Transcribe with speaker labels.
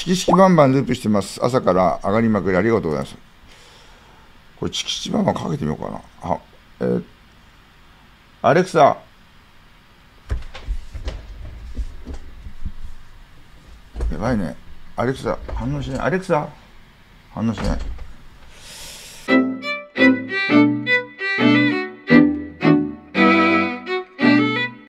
Speaker 1: チキチキバンバンループしてます。朝から上がりまくりありがとうございます。これチキチキバンバンかけてみようかな。あ、えーアレクサ。やばいね。アレクサ、反応しない。アレクサ反応しない。